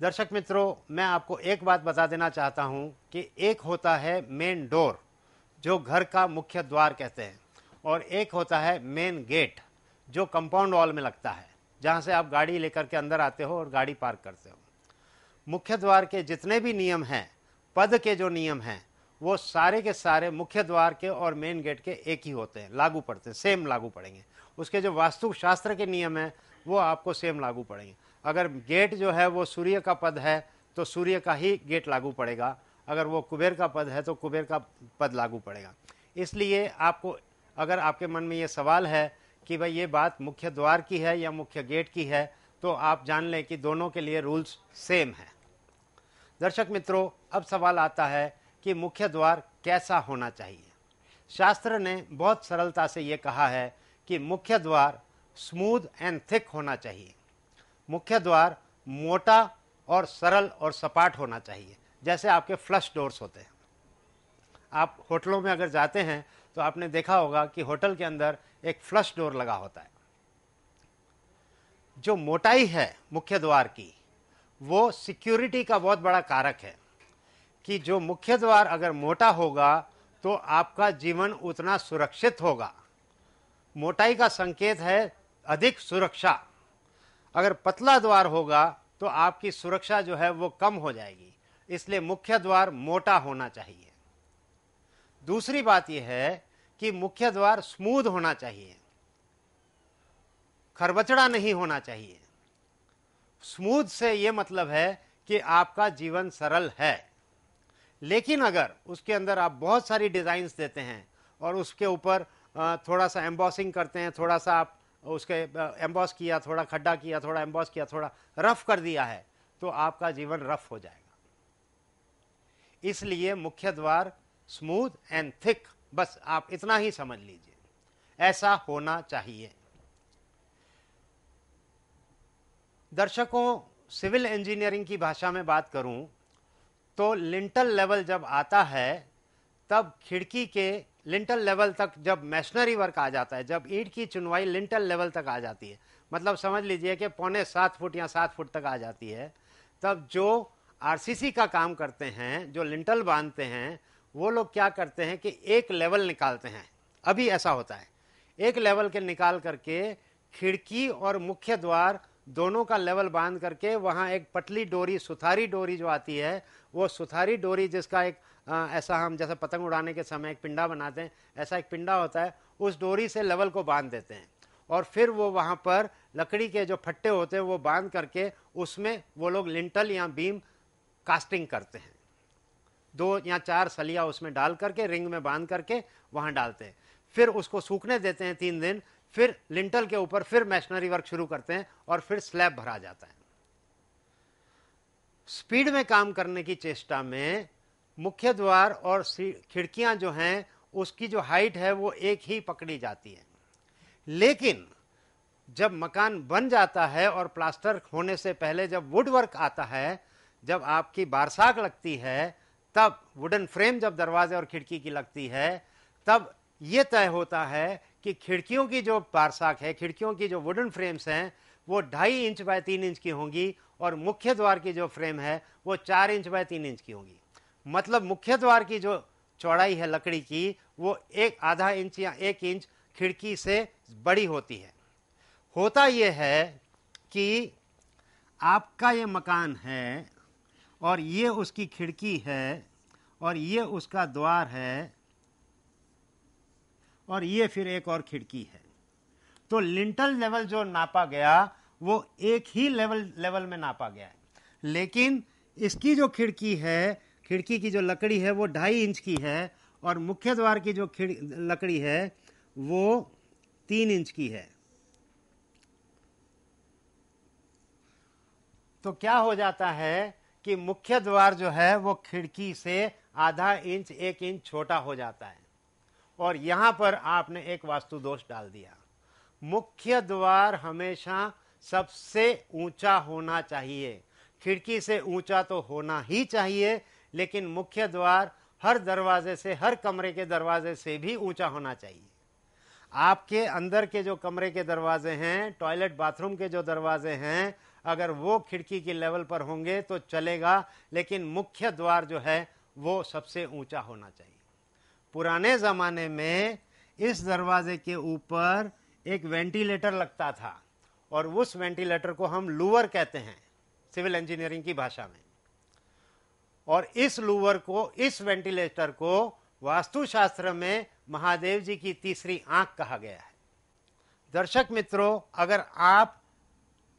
दर्शक मित्रों, मैं आपको एक बात बता देना चाहता हूँ कि एक होता है मेन डोर, जो घर का मुख्य द्वार कहते हैं, और एक होता है मेन गेट, जो कंपाउंड वॉल में लगता है, जहाँ से आप गाड़ी लेकर के अंदर आते हो और गाड़ी पार्क करते हो। मुख्य द्वार के जितने भी नियम हैं, पद के जो नियम हैं, वो सारे के सारे मुख्य द्वार के और मेन गेट के एक ही होते हैं, लागू पड़ते हैं, सेम लागू पड़ेंगे। उसके जो वास्तु शास्त्र के नियम हैं, वो आपको सेम लागू पड़ेंगे। अगर गेट जो है वो सूर्य का पद है तो सूर्य का ही गेट लागू पड़ेगा। अगर वो कुबेर का पद है तो कुबेर का पद लागू पड़ेगा। इसलिए आपको, अगर आपके मन में ये सवाल है कि भाई ये बात मुख्य द्वार की है या मुख्य गेट की है तो आप जान लें कि दोनों के लिए रूल्स सेम हैं। दर्शक मित्रों, अब सवाल आता है कि मुख्य द्वार कैसा होना चाहिए? शास्त्र ने बहुत सरलता से ये कहा है कि मुख्य द्वार स्मूथ एंड थिक होना चाहिए। मुख्य द्वार मोटा और सरल और सपाट होना चाहिए, जैसे आपके फ्लश डोर्स होते हैं। आप होटलों में अगर जाते हैं तो आपने देखा होगा कि होटल के अंदर एक फ्लश डोर लगा होता है। जो मोटाई है मुख्य द्वार की, वो सिक्योरिटी का बहुत बड़ा कारक है कि जो मुख्य द्वार अगर मोटा होगा तो आपका जीवन उतना सुरक्षित होगा। मोटाई का संकेत है अधिक सुरक्षा। अगर पतला द्वार होगा तो आपकी सुरक्षा जो है वो कम हो जाएगी। इसलिए मुख्य द्वार मोटा होना चाहिए। दूसरी बात यह है कि मुख्य द्वार स्मूथ होना चाहिए। खरबचड़ा नहीं होना चाहिए। स्मूथ से यह मतलब है कि आपका जीवन सरल है। लेकिन अगर उसके अंदर आप बहुत सारी डिजाइन्स देते हैं और उसके ऊपर थोड़ा सा एम्बॉसिंग करते हैं, थोड़ा सा आप उसके एम्बॉस किया, थोड़ा खड्डा किया, थोड़ा एम्बॉस किया, थोड़ा रफ कर दिया है तो आपका जीवन रफ हो जाएगा। इसलिए मुख्य द्वार स्मूथ एंड थिक बस आप इतना ही समझ लीजिए। ऐसा होना चाहिए। दर्शकों, सिविल इंजीनियरिंग की भाषा में बात करूँ तो लिंटल लेवल जब आता है, तब खिड़की के लिंटल लेवल तक जब मैशनरी वर्क आ जाता है, जब ईट की चुनवाई लिंटल लेवल तक आ जाती है मतलब समझ लीजिए कि पौने सात फुट या सात फुट तक आ जाती है, तब जो आरसीसी का काम करते हैं, जो लिंटल बांधते हैं, वो लोग क्या करते हैं कि एक लेवल निकालते हैं। अभी ऐसा होता है। एक लेवल के निकाल करके खिड़की और मुख्य द्वार दोनों का लेवल बाँध करके वहाँ एक पतली डोरी, सुथारी डोरी जो आती है, वो सुथारी डोरी जिसका एक आ, ऐसा हम जैसे पतंग उड़ाने के समय एक पिंडा बनाते हैं ऐसा एक पिंडा होता है उस डोरी से लेवल को बाँध देते हैं। और फिर वो वहाँ पर लकड़ी के जो फट्टे होते हैं वो बाँध करके उसमें वो लोग लिंटल या बीम कास्टिंग करते हैं। दो या चार सलिया उसमें डाल करके रिंग में बाँध करके वहाँ डालते हैं। फिर उसको सूखने देते हैं तीन दिन फिर लिंटल के ऊपर फिर मशीनरी वर्क शुरू करते हैं और फिर स्लैब भरा जाता है। स्पीड में काम करने की चेष्टा में मुख्य द्वार और खिड़कियाँ जो हैं, उसकी जो हाइट है, वो एक ही पकड़ी जाती है। लेकिन, जब मकान बन जाता है और प्लास्टर होने से पहले जब वुड वर्क आता है, जब आपकी बारसाक लगती है, तब वुडन फ्रेम जब दरवाजे और खिड़की की लगती है, तब ये तय होता है कि खिड़कियों की जो बारसाक है, खिड़कियों की जो वुडन फ्रेम्स हैं, वो ढाई इंच बाय तीन इंच की होंगी और मुख्य द्वार की जो फ्रेम है, वो चार इंच बाय तीन इंच की होंगी। मतलब मुख्य द्वार की जो चौड़ाई है लकड़ी की, वो एक आधा इंच या एक इंच खिड़की से बड़ी होती है। होता यह है कि आपका ये मकान है और ये उसकी खिड़की है और ये उसका द्वार है और ये फिर एक और खिड़की है। तो लिंटल लेवल जो नापा गया, वो एक ही लेवल लेवल में नापा गया है। लेकिन इसकी जो खिड़की है खिड़की की जो लकड़ी है वो ढाई इंच की है और मुख्य द्वार की जो लकड़ी है वो तीन इंच की है। तो क्या हो जाता है कि मुख्य द्वार जो है वो खिड़की से आधा इंच, एक इंच छोटा हो जाता है। और यहाँ पर आपने एक वास्तु दोष डाल दिया। मुख्य द्वार हमेशा सबसे ऊँचा होना चाहिए। खिड़की से ऊँचा तो होना ही चाहिए लेकिन मुख्य द्वार हर दरवाजे से, हर कमरे के दरवाजे से भी ऊँचा होना चाहिए। आपके अंदर के जो कमरे के दरवाजे हैं, टॉयलेट बाथरूम के जो दरवाजे हैं, अगर वो खिड़की के लेवल पर होंगे तो चलेगा, लेकिन मुख्य द्वार जो है, वो सबसे ऊँचा होना चाहिए। पुराने ज़माने में इस दरवाजे के ऊपर एक वेंटिलेटर लगता था, और उस वेंटिलेटर को हम लूवर कहते हैं, सिविल इंजीनियरिंग की भाषा में। और इस लूवर को, इस वेंटिलेटर को वास्तुशास्त्र में महादेव जी की तीसरी आँख कहा गया है। दर्शक मित्रों, अगर आप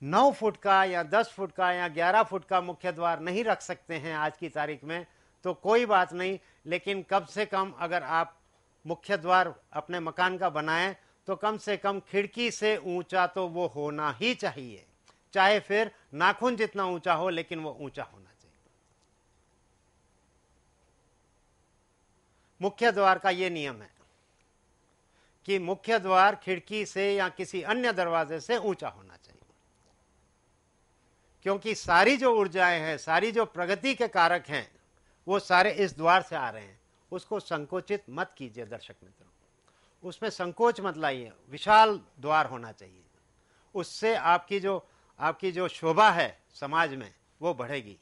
नौ फुट का या दस फुट का या ग्यारह फुट का मुख्य द्वार नहीं रख सकते हैं आज की तारीख में तो कोई बात नहीं, लेकिन कम से कम अगर आप मुख्य द्वार अपने मकान का बनाएँ तो कम से कम खिड़की से ऊँचा तो वो होना ही चाहिए। चाहे फिर नाखून जितना ऊँचा हो, लेकिन वो ऊँचा होना चाहिए मुख्य द्वार का ये नियम है कि मुख्य द्वार खिड़की से या किसी अन्य दरवाजे से ऊँचा होना चाहिए। क्योंकि सारी जो ऊर्जाएँ हैं, सारी जो प्रगति के कारक हैं, वो सारे इस द्वार से आ रहे हैं। उसको संकोचित मत कीजिए दर्शक मित्रों। उसमें संकोच मत लाइए, विशाल द्वार होना चाहिए। उससे आपकी जो आपकी जो शोभा है समाज में, वो बढ़ेगी।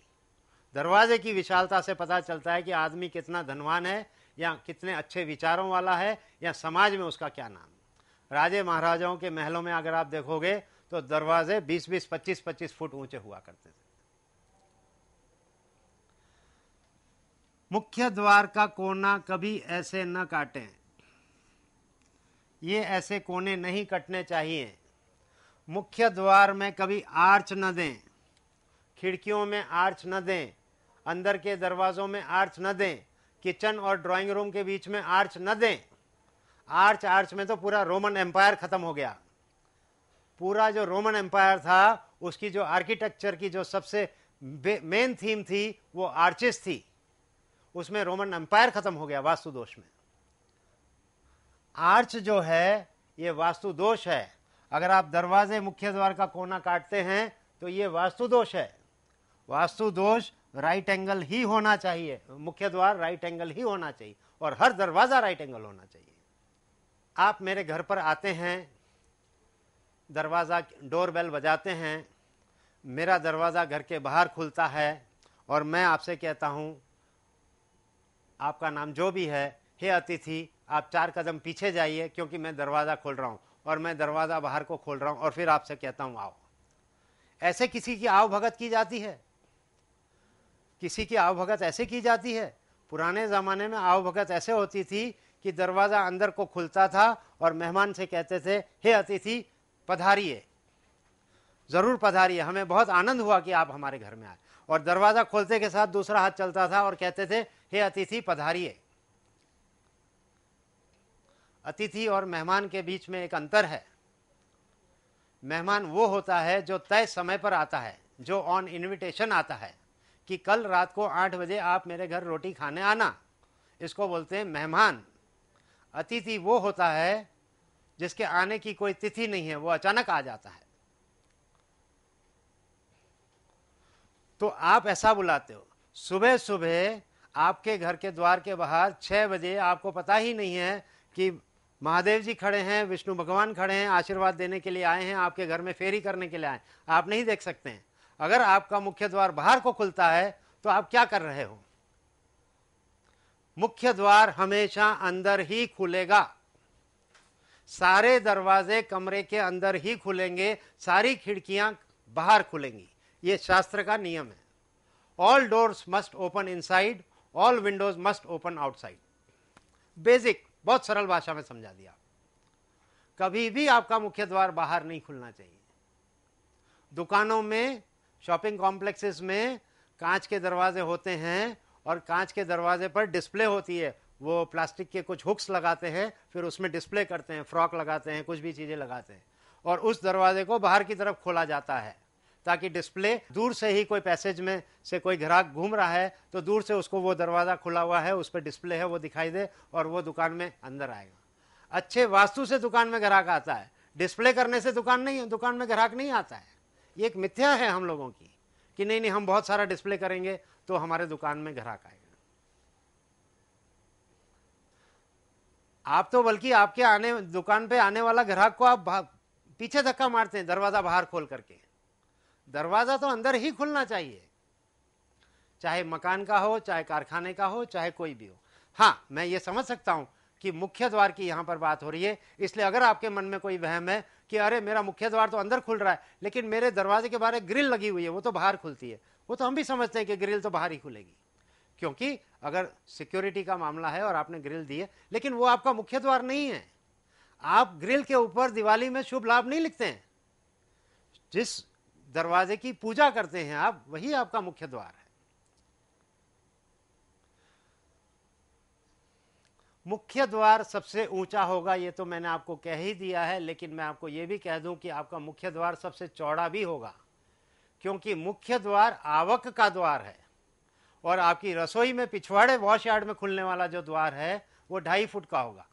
दरवाजे की विशालता से पता चलता है कि आदमी कितना धनवान है या कितने अच्छे विचारों वाला है या समाज में उसका क्या नाम राजे महाराजाओं के महलों में अगर आप देखोगे तो दरवाजे 20-20, 25-25 फुट ऊँचे हुआ करते थे। मुख्य द्वार का कोना कभी ऐसे न काटें। ये ऐसे कोने नहीं कटने चाहिए। मुख्य द्वार में कभी आर्च न दें। खिड़कियों में आर्च न दें। अंदर के दरवाजों में आर्च न दें। किचन और ड्राइंग रूम के बीच में आर्च न दें। आर्च आर्च में तो पूरा रोमन एम्पायर खत्म हो गया। पूरा जो रोमन एम्पायर था, उसकी जो आर्किटेक्चर की जो सबसे मेन थीम थी, वो आर्चिस थी। उसमें रोमन एम्पायर खत्म हो गया वास्तु दोष में। आर्च जो है, ये वास्तु दोष है। अगर आप दरवाजे मुख्य द्वार का कोना काटते हैं तो ये वास्तु दोष है। वास्तु दोष राइट एंगल ही होना चाहिए। मुख्य द्वार राइट एंगल ही होना चाहिए और हर दरवाज़ा राइट एंगल होना चाहिए। आप मेरे घर पर आते हैं, दरवाज़ा डोर बेल बजाते हैं, मेरा दरवाज़ा घर के बाहर खुलता है और मैं आपसे कहता हूँ, आपका नाम जो भी है, हे अतिथि, आप चार कदम पीछे जाइए क्योंकि मैं दरवाज़ा खोल रहा हूँ और मैं दरवाज़ा बाहर को खोल रहा हूँ और फिर आपसे कहता हूँ, आओ। ऐसे किसी की आव भगत की जाती है? किसी की आवभगत ऐसे की जाती है। पुराने ज़माने में आवभगत ऐसे होती थी कि दरवाज़ा अंदर को खुलता था और मेहमान से कहते थे, हे अतिथि, पधारिए। ज़रूर पधारिए। हमें बहुत आनंद हुआ कि आप हमारे घर में आए। और दरवाज़ा खोलते के साथ दूसरा हाथ चलता था और कहते थे, हे अतिथि, पधारिए। अतिथि और मेहमान के बीच में एक अंतर है। मेहमान वो होता है जो तय समय पर आता है, जो ऑन इनविटेशन आता है। कि कल रात को आठ बजे आप मेरे घर रोटी खाने आना। इसको बोलते हैं मेहमान। अतिथि वो होता है जिसके आने की कोई तिथि नहीं है, वो अचानक आ जाता है। तो आप ऐसा बुलाते हो। सुबह सुबह आपके घर के द्वार के बाहर छह बजे आपको पता ही नहीं है कि महादेव जी खड़े हैं, विष्णु भगवान खड़े हैं, आशीर्वाद देने के लिए आए हैं, आपके घर में फेरी करने के लिए आए आप नहीं देख सकते हैं। अगर आपका मुख्य द्वार बाहर को खुलता है तो आप क्या कर रहे हो? मुख्य द्वार हमेशा अंदर ही खुलेगा। सारे दरवाजे कमरे के अंदर ही खुलेंगे, सारी खिड़कियाँ बाहर खुलेंगी। ये शास्त्र का नियम है। All doors must open inside all windows must open outside basic बहुत सरल भाषा में समझा दिया। कभी भी आपका मुख्य द्वार बाहर नहीं खुलना चाहिए। दुकानों में शॉपिंग कॉम्प्लेक्सेस में कांच के दरवाजे होते हैं और कांच के दरवाजे पर डिस्प्ले होती है। वो प्लास्टिक के कुछ हुक्स लगाते हैं, फिर उसमें डिस्प्ले करते हैं, फ्रॉक लगाते हैं, कुछ भी चीज़ें लगाते हैं। और उस दरवाजे को बाहर की तरफ़ खोला जाता है, ताकि डिस्प्ले दूर से ही कोई पैसेज में से कोई ग्राहक घूम रहा है तो दूर से उसको वो दरवाज़ा खुला हुआ है, उस पर डिस्प्ले है, वो दिखाई दे और वो दुकान में अंदर आएगा। अच्छे वास्तु से दुकान में ग्राहक आता है, डिस्प्ले करने से दुकान नहीं, दुकान में ग्राहक नहीं आता है। ये एक मिथ्या है हम लोगों की, कि नहीं नहीं, हम बहुत सारा डिस्प्ले करेंगे तो हमारे दुकान में ग्राहक आएगा। आप तो बल्कि आपके आने, दुकान पे आने वाला ग्राहक को आप पीछे धक्का मारते हैं, दरवाज़ा बाहर खोल करके। दरवाज़ा तो अंदर ही खुलना चाहिए। चाहे मकान का हो, चाहे कारखाने का हो, चाहे कोई भी हो। हाँ मैं ये समझ सकता हूँ कि मुख्य द्वार की यहाँ पर बात हो रही है, इसलिए अगर आपके मन में कोई वहम है कि अरे, मेरा मुख्य द्वार तो अंदर खुल रहा है, लेकिन मेरे दरवाजे के बाहर ग्रिल लगी हुई है, वो तो बाहर खुलती है। वो तो हम भी समझते हैं कि ग्रिल तो बाहर ही खुलेगी। क्योंकि अगर सिक्योरिटी का मामला है और आपने ग्रिल दी है, लेकिन वो आपका मुख्य द्वार नहीं है। आप ग्रिल के ऊपर दिवाली में शुभ लाभ नहीं लिखते हैं। जिस दरवाजे की पूजा करते हैं आप, वही आपका मुख्य द्वार है। मुख्य द्वार सबसे ऊँचा होगा, ये तो मैंने आपको कह ही दिया है, लेकिन मैं आपको ये भी कह दूँ कि आपका मुख्य द्वार सबसे चौड़ा भी होगा, क्योंकि मुख्य द्वार आवक का द्वार है, और आपकी रसोई में पिछवाड़े वॉश यार्ड में खुलने वाला जो द्वार है, वो ढाई फुट का होगा।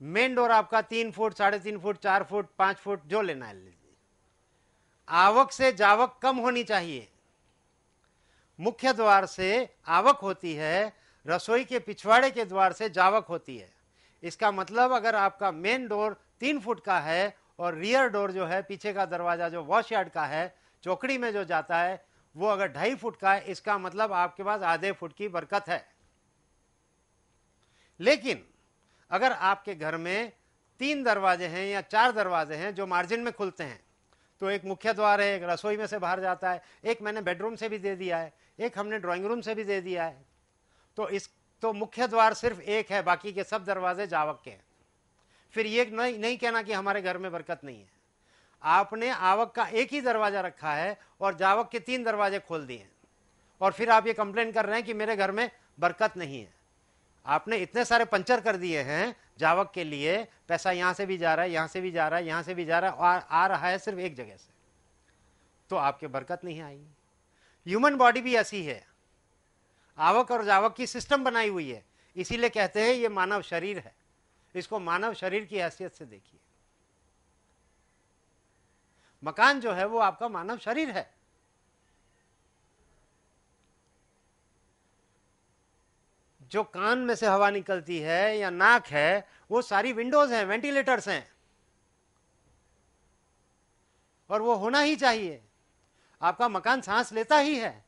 मेन डोर आपका तीन फुट, साढ़े तीन फुट, चार फुट, पाँच फुट, जो लेना है लीजिए। आवक से जावक कम होनी चाहिए। मुख्य द्वार से आवक होती है रसोई के पिछवाड़े के द्वार से जावक होती है। इसका मतलब अगर आपका मेन डोर तीन फुट का है और रियर डोर जो है, पीछे का दरवाज़ा जो वॉश यार्ड का है, चौकड़ी में जो जाता है, वो अगर ढाई फुट का है, इसका मतलब आपके पास आधे फुट की बरकत है। लेकिन अगर आपके घर में तीन दरवाजे हैं या चार दरवाजे हैं जो मार्जिन में खुलते हैं तो एक मुख्य द्वार है, एक रसोई में से बाहर जाता है, एक मैंने बेडरूम से भी दे दिया है, एक हमने ड्राइंग रूम से भी दे दिया है तो इस तो मुख्य द्वार सिर्फ़ एक है, बाकी के सब दरवाजे जावक के हैं। फिर ये नहीं नहीं कहना कि हमारे घर में बरकत नहीं है। आपने आवक का एक ही दरवाज़ा रखा है और जावक के तीन दरवाजे खोल दिए और फिर आप ये कंप्लेन कर रहे हैं कि मेरे घर में बरकत नहीं है। आपने इतने सारे पंचर कर दिए हैं जावक के लिए, पैसा यहाँ से भी जा रहा है, यहाँ से भी जा रहा है, यहाँ से भी जा रहा है, और आ रहा है सिर्फ़ एक जगह से। तो आपके बरकत नहीं आएगी ह्यूमन बॉडी भी ऐसी है। आवक और जावक की सिस्टम बनाई हुई है। इसीलिए कहते हैं ये मानव शरीर है। इसको मानव शरीर की हैसियत से देखिए। मकान जो है वो आपका मानव शरीर है। जो कान में से हवा निकलती है या नाक है, वो सारी विंडोज़ हैं वेंटिलेटर्स हैं। और वो होना ही चाहिए। आपका मकान सांस लेता ही है।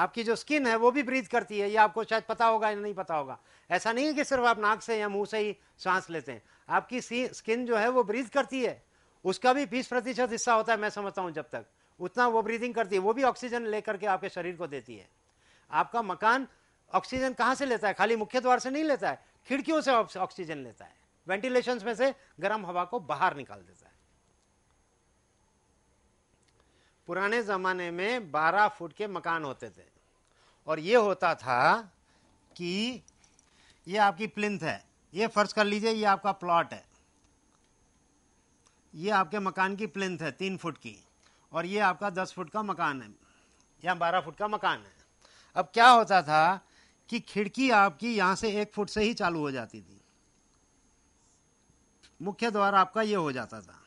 आपकी जो स्किन है, वो भी ब्रीथ करती है, ये आपको शायद पता होगा या नहीं पता होगा। ऐसा नहीं है कि सिर्फ़ आप नाक से या मुँह से ही सांस लेते हैं। आपकी स्किन जो है, वो ब्रीथ करती है। उसका भी बीस प्रतिशत हिस्सा होता है, मैं समझता हूँ जब तक। उतना वो ब्रीदिंग करती है, वो भी ऑक्सीजन लेकर के आपके शरीर को देती है। आपका मकान ऑक्सीजन कहाँ से लेता है? खाली मुख्य द्वार से नहीं लेता है, खिड़कियों से ऑक्सीजन लेता है। वेंटिलेशन में से गर्म हवा को बाहर निकाल देता है। पुराने ज़माने में 12 फुट के मकान होते थे। और ये होता था कि ये आपकी प्लिंथ है। ये फ़र्ज़ कर लीजिए ये आपका प्लॉट है। ये आपके मकान की प्लिंथ है तीन फुट की। और ये आपका दस फुट का मकान है। या बारह फुट का मकान है। अब क्या होता था कि खिड़की आपकी यहाँ से एक फुट से ही चालू हो जाती थी। मुख्य द्वार आपका ये हो जाता था।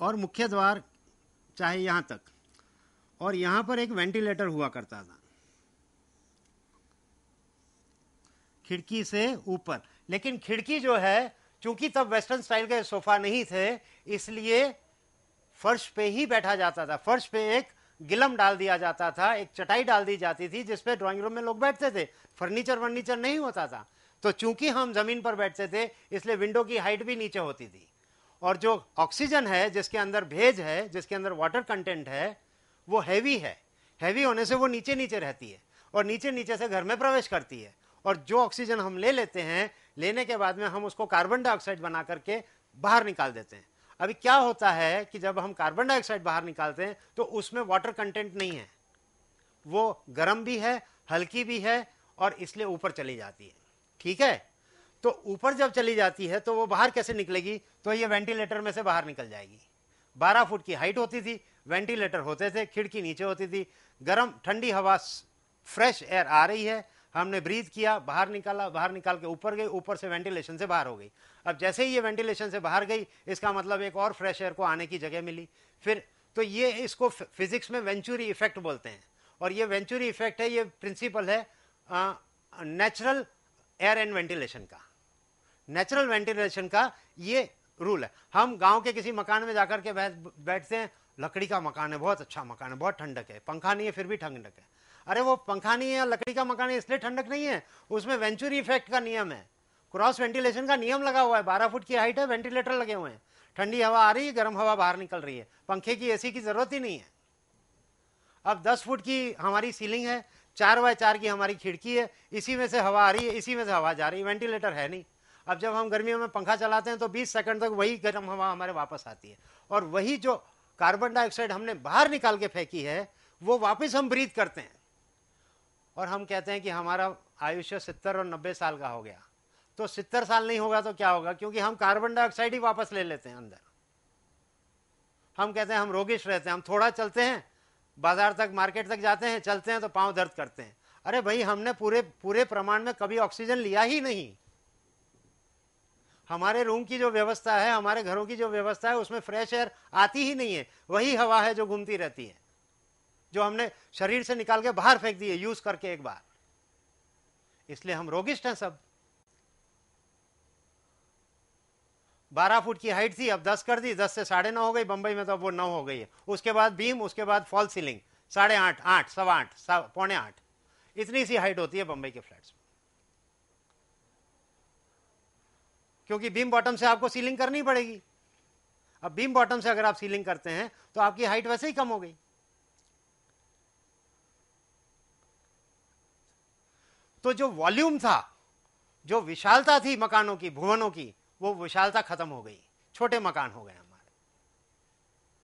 और मुख्य द्वार चाहे यहाँ तक। और यहाँ पर एक वेंटिलेटर हुआ करता था। खिड़की से ऊपर। लेकिन खिड़की जो है, चूँकि तब वेस्टर्न स्टाइल के सोफा नहीं थे, इसलिए फर्श पे ही बैठा जाता था। फर्श पे एक गिलम डाल दिया जाता था, एक चटाई डाल दी जाती थी, जिसपे ड्राइंग रूम में लोग बैठते थे। फर्नीचर वर्नीचर नहीं होता था। तो चूँकि हम ज़मीन पर बैठते थे, इसलिए विंडो की हाइट भी नीचे होती थी। और जो ऑक्सीजन है, जिसके अंदर भेज है, जिसके अंदर वाटर कंटेंट है, वो हैवी है। हैवी होने से वो नीचे नीचे रहती है और नीचे नीचे से घर में प्रवेश करती है। और जो ऑक्सीजन हम ले लेते हैं, लेने के बाद में हम उसको कार्बन डाइऑक्साइड बना करके बाहर निकाल देते हैं। अभी क्या होता है कि जब हम कार्बन डाइऑक्साइड बाहर निकालते हैं तो उसमें वाटर कंटेंट नहीं है। वो गर्म भी है, हल्की भी है और इसलिए ऊपर चली जाती है। ठीक है? तो ऊपर जब चली जाती है तो वो बाहर कैसे निकलेगी? तो ये वेंटिलेटर में से बाहर निकल जाएगी। 12 फुट की हाइट होती थी, वेंटिलेटर होते थे, खिड़की नीचे होती थी। गर्म, ठंडी हवा, फ्रेश एयर आ रही है। हमने ब्रीथ किया, बाहर निकाला, बाहर निकाल के ऊपर गई, ऊपर से वेंटिलेशन से बाहर हो गई। अब जैसे ही ये वेंटिलेशन से बाहर गई, इसका मतलब एक और फ्रेश एयर को आने की जगह मिली। फिर तो ये इसको फिजिक्स में वेंचुरी इफ़ेक्ट बोलते हैं। और ये वेंचुरी इफ़ेक्ट है, ये प्रिंसिपल है नेचुरल एयर एंड वेंटिलेशन का। नेचुरल वेंटिलेशन का ये रूल है। हम गाँव के किसी मकान में जाकर के बैठते हैं, लकड़ी का मकान है, बहुत अच्छा मकान है, बहुत ठंडक है। पंखा नहीं है, फिर भी ठंडक है। अरे वो पंखा नहीं है या लकड़ी का मकान है, इसलिए ठंडक नहीं है। उसमें वेंचुरी इफ़ेक्ट का नियम है। क्रॉस वेंटिलेशन का नियम लगा हुआ है। बारह फुट की हाइट है वेंटिलेटर लगे हुए हैं। ठंडी हवा आ रही है, गर्म हवा बाहर निकल रही है। पंखे की एसी की ज़रूरत ही नहीं है। अब दस फुट की हमारी सीलिंग है, चार बाय चार की हमारी खिड़की है। इसी में से हवा आ रही है, इसी में से हवा जा रही है। वेंटिलेटर है नहीं। अब जब हम गर्मियों में पंखा चलाते हैं तो 20 सेकंड तक वही गर्म हवा हमारे वापस आती है। और वही जो कार्बन डाइऑक्साइड हमने बाहर निकाल के फेंकी है, वो वापस हम ब्रीथ करते हैं। और हम कहते हैं कि हमारा आयुष्य सितर और नब्बे साल का हो गया। तो सितर साल नहीं होगा तो क्या होगा? क्योंकि हम कार्बन डाइऑक्साइड ही वापस ले लेते हैं अंदर। हम कहते हैं हम रोगिश रहते हैं, हम थोड़ा चलते हैं, बाज़ार तक, मार्केट तक जाते हैं, चलते हैं तो पाँव दर्द करते हैं। अरे भाई, हमने पूरे पूरे प्रमाण में कभी ऑक्सीजन लिया ही नहीं। हमारे रूम की जो व्यवस्था है, हमारे घरों की जो व्यवस्था है, उसमें फ्रेश एयर आती ही नहीं है। वही हवा है जो घूमती रहती है, जो हमने शरीर से निकाल के बाहर फेंक दी है यूज़ करके एक बार। इसलिए हम रोगिस्ट हैं सब। बारह फुट की हाइट थी, अब दस कर दी, दस से साढ़े नौ हो गई, बंबई में तो अब वो नौ हो गई है। उसके बाद बीम उसके बाद फॉल सीलिंग साढ़े आठ आठ, सवा आठ पौने आठ। इतनी सी हाइट होती है बंबई के फ्लैट्स क्योंकि बीम बॉटम से आपको सीलिंग करनी पड़ेगी। अब बीम बॉटम से अगर आप सीलिंग करते हैं तो आपकी हाइट वैसे ही कम हो गई। तो जो वॉल्यूम था, जो विशालता थी मकानों की, भुवनों की, वो विशालता खत्म हो गई। छोटे मकान हो गए